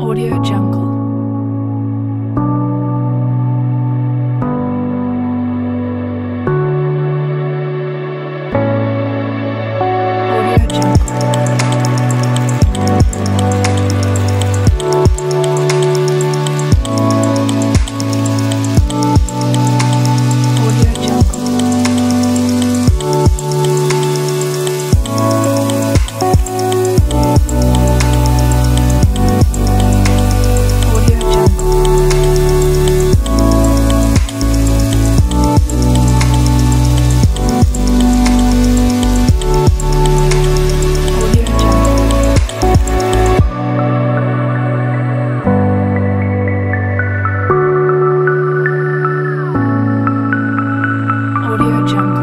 Audio Jungle. Audio Jungle.